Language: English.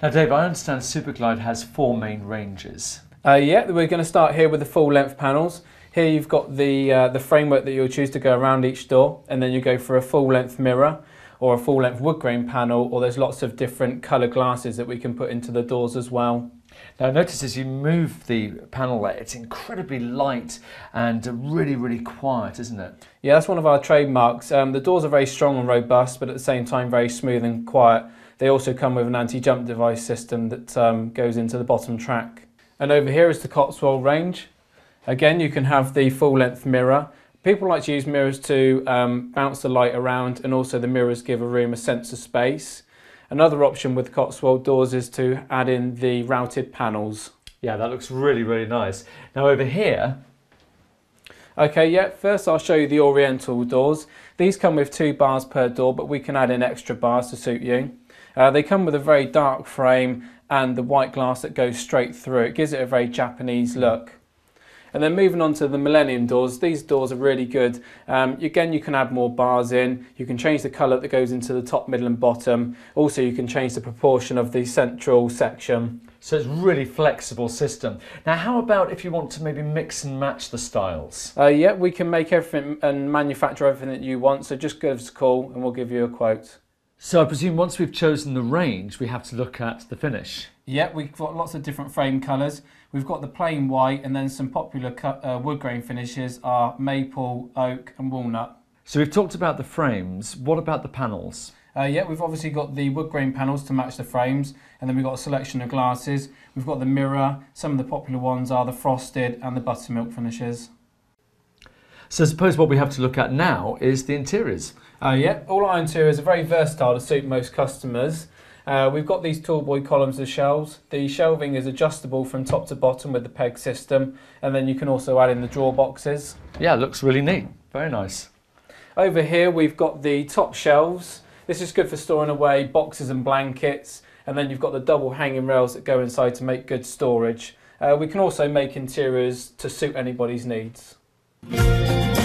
Now, Dave, I understand Superglide has four main ranges. Uh, yeah, we're going to start here with the full length panels. Here you've got the, uh, the framework that you'll choose to go around each door and then you go for a full length mirror or a full length wood grain panel or there's lots of different colour glasses that we can put into the doors as well. Now notice as you move the panel there, it's incredibly light and really, really quiet, isn't it? Yeah, that's one of our trademarks. Um, the doors are very strong and robust, but at the same time very smooth and quiet. They also come with an anti-jump device system that um, goes into the bottom track. And over here is the Cotswold range. Again, you can have the full length mirror. People like to use mirrors to um, bounce the light around and also the mirrors give a room a sense of space. Another option with Cotswold doors is to add in the routed panels. Yeah, that looks really, really nice. Now over here, Okay, yeah, first I'll show you the Oriental doors. These come with two bars per door, but we can add in extra bars to suit you. Uh, they come with a very dark frame and the white glass that goes straight through. It gives it a very Japanese look. And then moving on to the Millennium doors, these doors are really good. Um, again, you can add more bars in. You can change the colour that goes into the top, middle and bottom. Also, you can change the proportion of the central section. So it's really flexible system. Now, how about if you want to maybe mix and match the styles? Uh, yeah, we can make everything and manufacture everything that you want. So just give us a call and we'll give you a quote. So I presume once we've chosen the range, we have to look at the finish. Yeah, we've got lots of different frame colours. We've got the plain white and then some popular uh, wood grain finishes are maple, oak and walnut. So we've talked about the frames. What about the panels? Uh, yeah, we've obviously got the wood grain panels to match the frames and then we've got a selection of glasses. We've got the mirror. Some of the popular ones are the frosted and the buttermilk finishes. So I suppose what we have to look at now is the interiors. Uh, yeah, all our interiors are very versatile to suit most customers. Uh, we've got these tallboy columns as shelves. The shelving is adjustable from top to bottom with the peg system, and then you can also add in the drawer boxes. Yeah, looks really neat. Very nice. Over here we've got the top shelves. This is good for storing away boxes and blankets, and then you've got the double hanging rails that go inside to make good storage. Uh, we can also make interiors to suit anybody's needs. Música